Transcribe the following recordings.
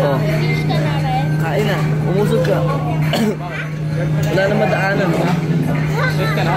Oh. Kain na. Umusog ka. Wala na madaanan. Ha? Set ka na?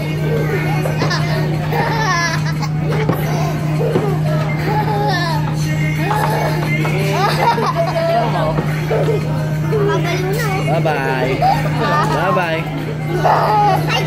拜拜，拜拜。